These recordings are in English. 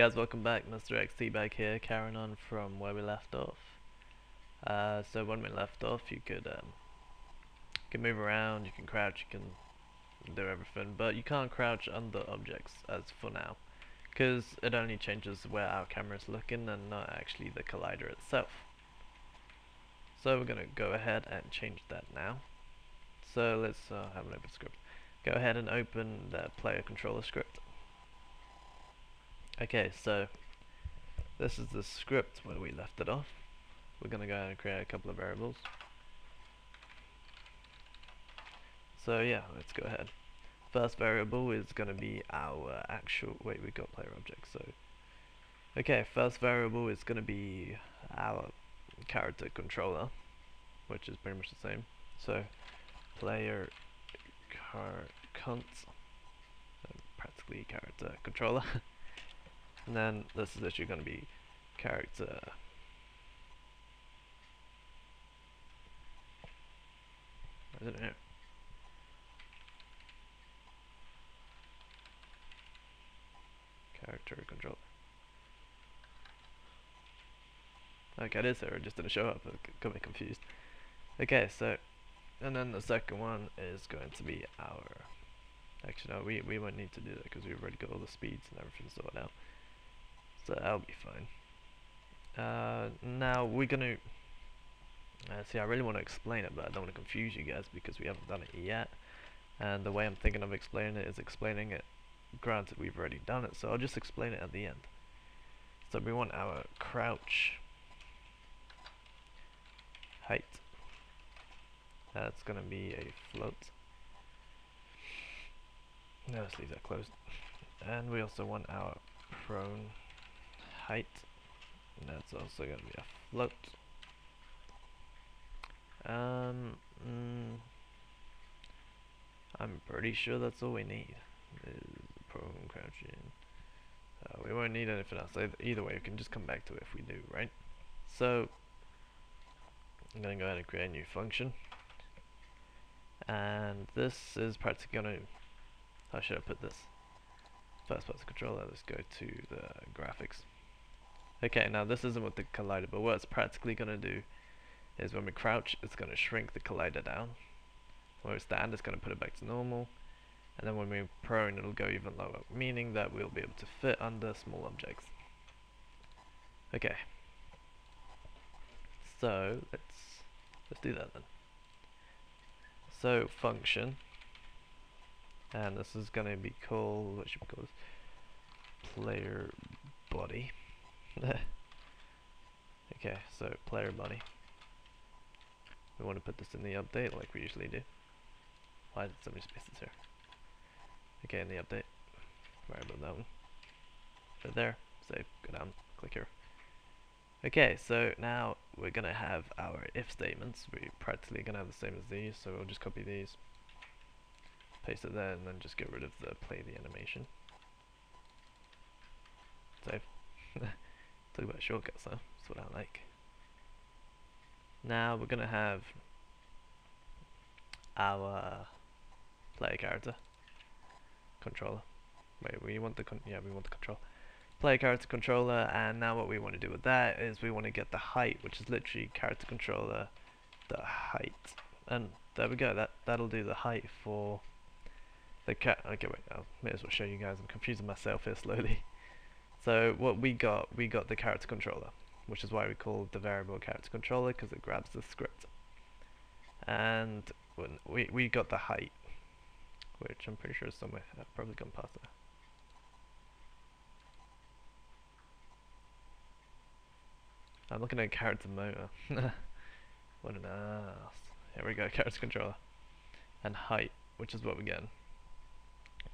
guys, welcome back. Mr. XTeabag here, carrying on from where we left off. Uh, so when we left off, you could um, you can move around, you can crouch, you can do everything, but you can't crouch under objects as for now, because it only changes where our camera is looking and not actually the collider itself. So we're gonna go ahead and change that now. So let's uh, have an open script. Go ahead and open the player controller script. Okay, so this is the script where we left it off. We're going to go ahead and create a couple of variables. So yeah, let's go ahead. First variable is going to be our actual, wait, we've got player object, so. Okay, first variable is going to be our character controller, which is pretty much the same. So, player car cont, uh, practically character controller. and then this is actually going to be character I don't know. Character control. Okay, it is there, it just didn't show up, I got me confused. Okay, so, and then the second one is going to be our, actually no, oh, we, we won't need to do that because we've already got all the speeds and everything sorted out. That'll be fine. Uh, now we're gonna uh, see, I really want to explain it, but I don't want to confuse you guys because we haven't done it yet. And the way I'm thinking of explaining it is explaining it. Granted, we've already done it, so I'll just explain it at the end. So we want our crouch height. That's to be a float. Now let's leave that closed. And we also want our prone height. That's also going to be a float. Um, mm, I'm pretty sure that's all we need. Prone crouching. Uh, we won't need anything else. Either way, we can just come back to it if we do, right? So, I'm going to go ahead and create a new function. And this is practically going to... How should I put this? First person controller, let's go to the graphics. Okay, now this isn't what the collider, but what it's practically going to do is when we crouch, it's going to shrink the collider down. When we stand, it's going to put it back to normal. And then when we're prone, it'll go even lower, meaning that we'll be able to fit under small objects. Okay. So, let's, let's do that then. So, function. And this is going to be called, what should we call this? Player body. okay, so player body. We want to put this in the update like we usually do. Why did somebody space this here? Okay, in the update. Sorry about that one. Right there. Save. Go down. Click here. Okay, so now we're going to have our if statements. We're practically going to have the same as these, so we'll just copy these, paste it there, and then just get rid of the play the animation. Save. Talk about shortcuts, though. That's what I like. Now we're gonna have our player character controller. Wait, we want the yeah we want the control player character controller, and now what we want to do with that is we want to get the height, which is literally character controller the height, and there we go. That that'll do the height for the cat. Okay, wait. I may as well show you guys. I'm confusing myself here slowly. So what we got, we got the character controller which is why we call the variable character controller because it grabs the script. And we we got the height, which I'm pretty sure is somewhere. I've probably gone past that. I'm looking at character motor. what an ass. Here we go, character controller. And height, which is what we're getting.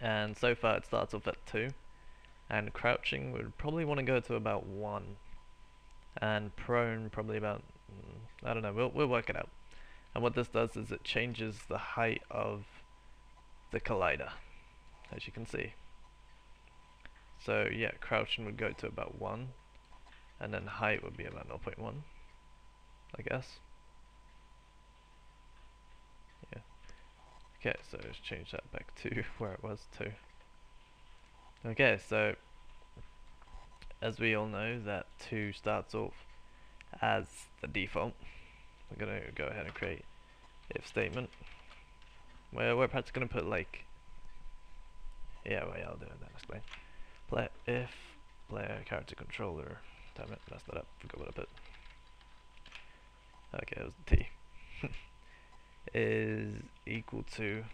And so far it starts off at 2. And crouching, we'd probably want to go to about 1 and prone probably about mm, I don't know we'll, we'll work it out. And what this does is it changes the height of the collider as you can see. So yeah crouching would go to about 1 and then height would be about 0.1 I guess. Yeah. Okay so let's change that back to where it was to okay so as we all know that 2 starts off as the default. We're going to go ahead and create if statement. Where we're perhaps going to put like, yeah, wait, I'll do it then, explain. Play if player character controller, damn it, messed that up, forgot what I put. Okay, it was the T. is equal to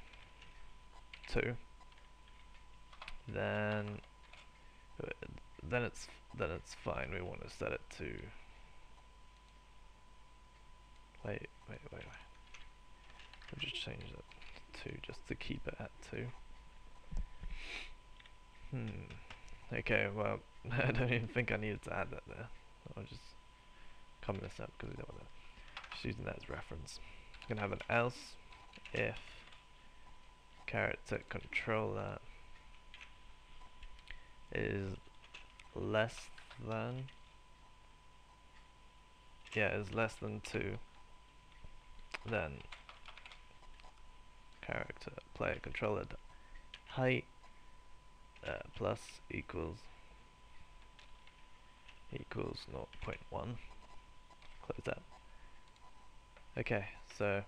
2 then then it's then it's fine. We want to set it to wait wait wait wait. I'll just change it to just to keep it at 2 hmm. Okay well I don't even think I needed to add that there. I'll just comment this up because we don't want to just using that as reference. I'm gonna have an else if character controller is less than yeah is less than 2 then character player controller. Height uh, plus equals equals 0.1 close that. Okay so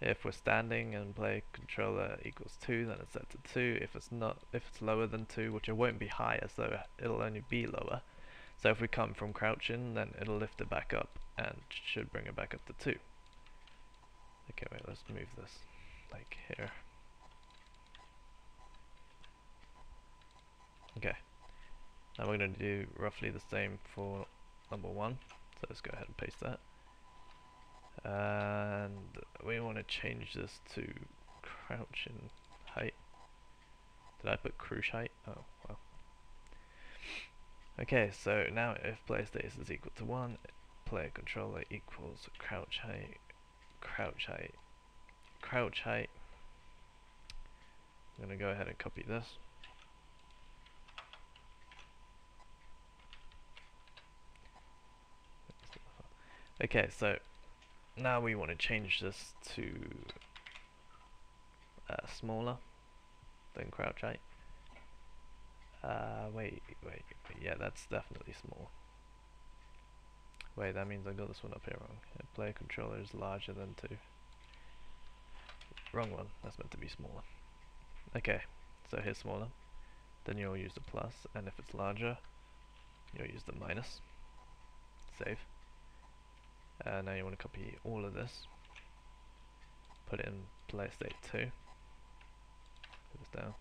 if we're standing and play controller equals 2, then it's set to 2. If it's not, if it's lower than 2, which it won't be higher, so it'll only be lower. So if we come from crouching, then it'll lift it back up and should bring it back up to 2. Okay, wait, let's move this like here. Okay. Now we're going to do roughly the same for number 1. So let's go ahead and paste that and we want to change this to crouching height. Did I put crouch height? oh well. Okay so now if player status is equal to 1 player controller equals crouch height crouch height crouch height. I'm going to go ahead and copy this. Okay, so now we want to change this to uh, smaller than crouch height. Uh, wait, wait, wait, yeah, that's definitely small. Wait, that means I got this one up here wrong. A player controller is larger than 2. Wrong one, that's meant to be smaller. Okay, so here's smaller. Then you'll use the plus, and if it's larger, you'll use the minus. Save. Uh, now you want to copy all of this, put it in player state 2, put this down,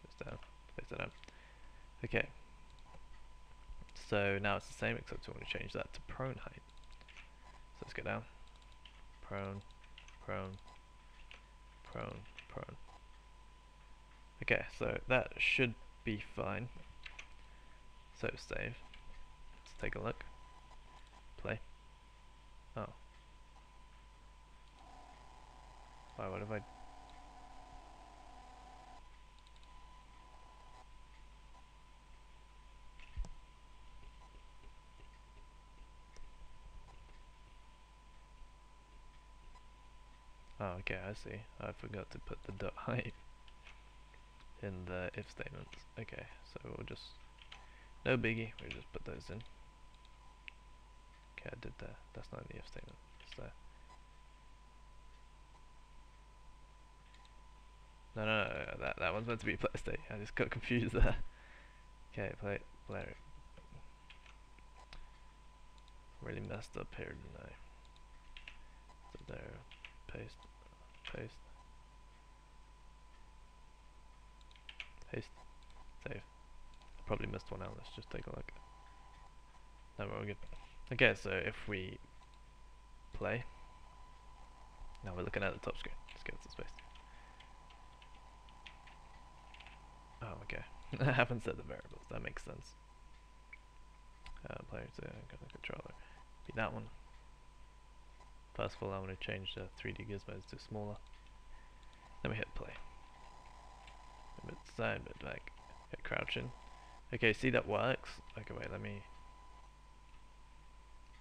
put this down, place it down. Okay, so now it's the same except we want to change that to prone height. So let's go down, prone, prone, prone, prone. Okay, so that should be fine. So save. Let's take a look. Play. Oh. Why, what if I... Oh, okay, I see. I forgot to put the dot height in the if statements. Okay, so we'll just... No biggie, we'll just put those in. Okay, I did that. That's not the if statement. There. No, no, no, that that one's meant to be play state. I just got confused there. Okay, play player. Really messed up here, didn't I? So there, paste, paste, paste, save. I Probably missed one out. Let's just take a look. No, we're good. Okay, so if we play, now we're looking at the top screen. Let's get some space. Oh, okay. I haven't set the variables. That makes sense. Uh, player to the controller. Be that one. First of all, I want to change the 3D gizmos to smaller. Then we hit play. A bit side, but like hit crouching. Okay, see that works. Okay, wait, let me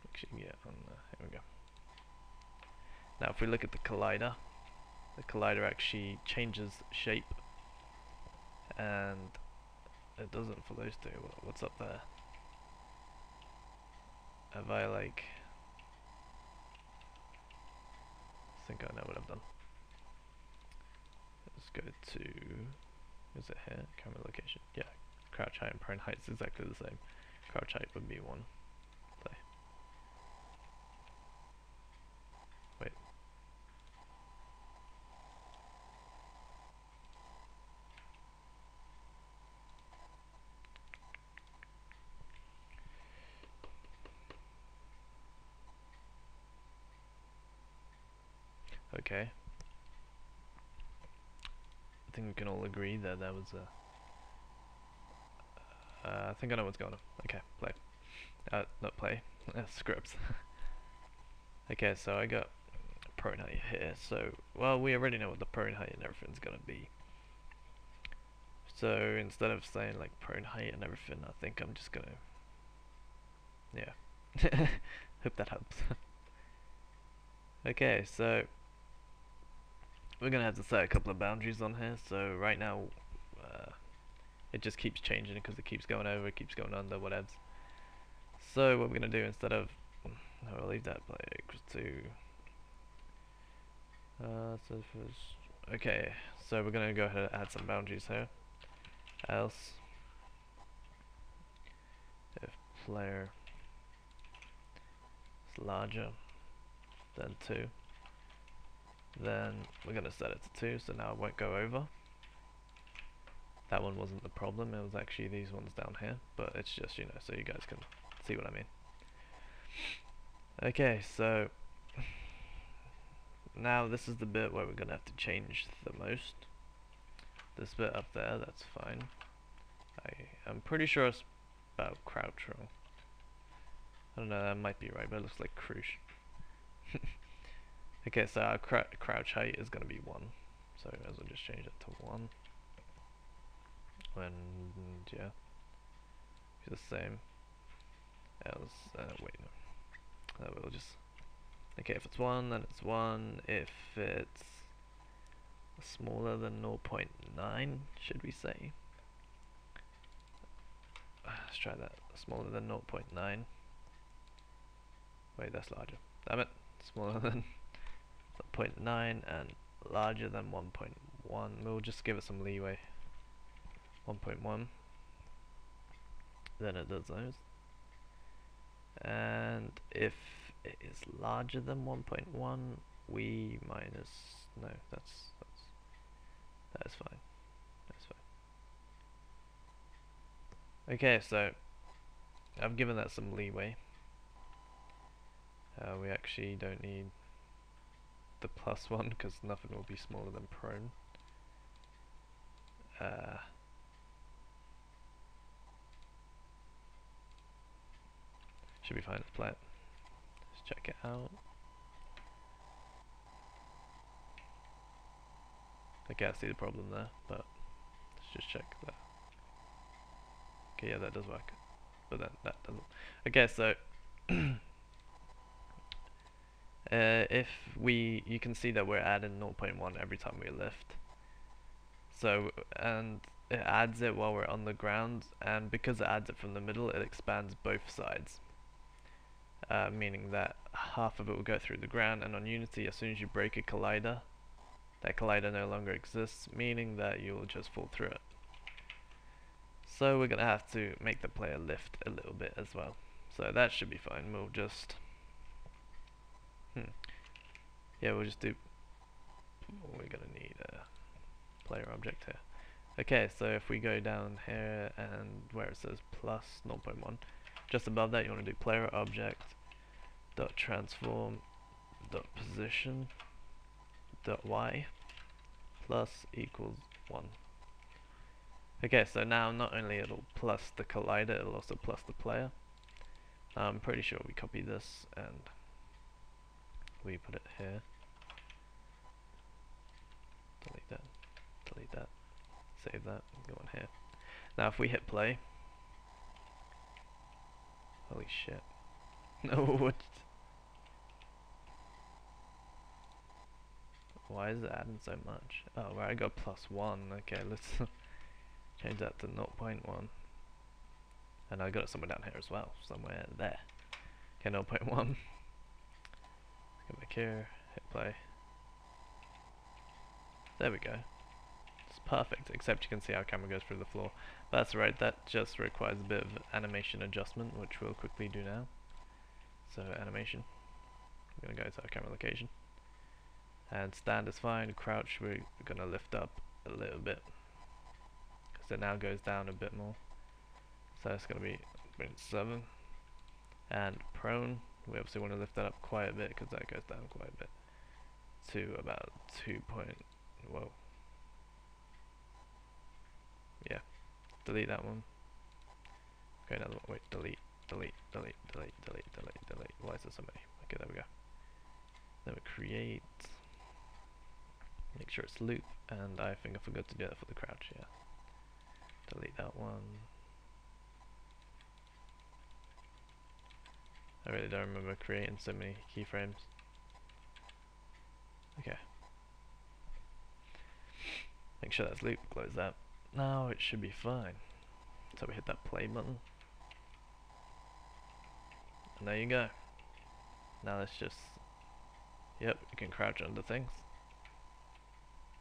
actually get on the, here we go. Now if we look at the collider, the collider actually changes shape and it doesn't for those two. What's up there? Have I like? I think I know what I've done. Let's go to. Is it here? Camera location. Yeah. Crouch height and prone height is exactly the same. Crouch height would be one. Play. Wait. Okay. I think we can all agree that that was a. Uh, I think I know what's going on. Okay, play. Uh, not play. scripts. okay, so I got prone height here. So, well, we already know what the prone height and everything's gonna be. So instead of saying like prone height and everything, I think I'm just gonna. Yeah. Hope that helps. okay, so we're gonna have to set a couple of boundaries on here. So right now, uh, it just keeps changing because it keeps going over, it keeps going under, whatever. So what we're gonna do instead of, I'll leave that play equals to. Uh, so first, okay, so we're gonna go ahead and add some boundaries here. Else, if player is larger than two then we're going to set it to 2 so now it won't go over. That one wasn't the problem it was actually these ones down here but it's just you know so you guys can see what I mean. Okay so now this is the bit where we're going to have to change the most. This bit up there that's fine. I, I'm pretty sure it's about crouch roll I don't know that might be right but it looks like crouch Okay, so our crou crouch height is going to be 1. So as well just change it to 1. And yeah, the same as, uh, wait, no. Uh, we'll just, okay, if it's 1, then it's 1. If it's smaller than 0.9, should we say? Let's try that. Smaller than 0.9. Wait, that's larger. Damn it. Smaller than 0.9 and larger than 1.1 we'll just give it some leeway. 1.1 then it does those. And if it is larger than 1.1 we minus no that's that's that is fine. That's fine. Okay so I've given that some leeway. Uh, we actually don't need the plus one because nothing will be smaller than prone. Uh, should be fine, let's play it. Let's check it out. I can't see the problem there, but let's just check that. Okay, yeah, that does work. But then that doesn't. Okay, so uh, if we you can see that we're adding 0.1 every time we lift. So and it adds it while we're on the ground and because it adds it from the middle it expands both sides. Uh, meaning that half of it will go through the ground and on Unity as soon as you break a collider that collider no longer exists meaning that you'll just fall through it. So we're gonna have to make the player lift a little bit as well. So that should be fine. We'll just Hmm. Yeah, we'll just do. We're gonna need a player object here. Okay, so if we go down here and where it says plus 0.1, just above that you want to do player object dot transform dot position dot y plus equals 1. Okay, so now not only it'll plus the collider, it'll also plus the player. I'm pretty sure we copy this and we put it here. Delete that, delete that, save that, go on here. Now if we hit play, holy shit. No, what? Why is it adding so much? Oh, where I got plus one. Okay, let's Change that to 0.1. And I got it somewhere down here as well, somewhere there. Okay, 0.1. Here, hit play. There we go. It's perfect, except you can see our camera goes through the floor. But that's right, that just requires a bit of animation adjustment, which we'll quickly do now. So animation. I'm gonna go to our camera location. And stand is fine, crouch we're gonna lift up a little bit. Because it now goes down a bit more. So it's going to be 7. And prone, we obviously want to lift that up quite a bit because that goes down quite a bit. To about 2 point, whoa. Yeah, delete that one. Okay, another one, wait, delete, delete, delete, delete, delete, delete, delete. Why is there so many? Okay, there we go. Then we create, make sure it's loop, and I think I forgot to do that for the crouch, yeah. Delete that one. I really don't remember creating so many keyframes. Okay. Make sure that's loop, close that. Now it should be fine. So we hit that play button. And there you go. Now let's just, yep, you can crouch under things.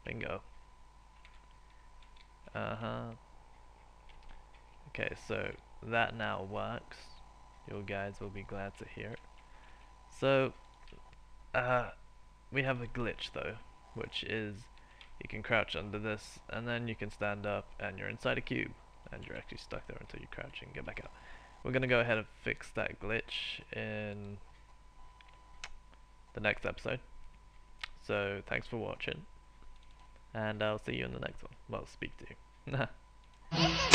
Bingo. Uh-huh. Okay, so that now works you guys will be glad to hear. It. So, uh, we have a glitch though, which is you can crouch under this and then you can stand up and you're inside a cube and you're actually stuck there until you crouch and get back out. We're gonna go ahead and fix that glitch in the next episode. So thanks for watching and I'll see you in the next one. Well, speak to you.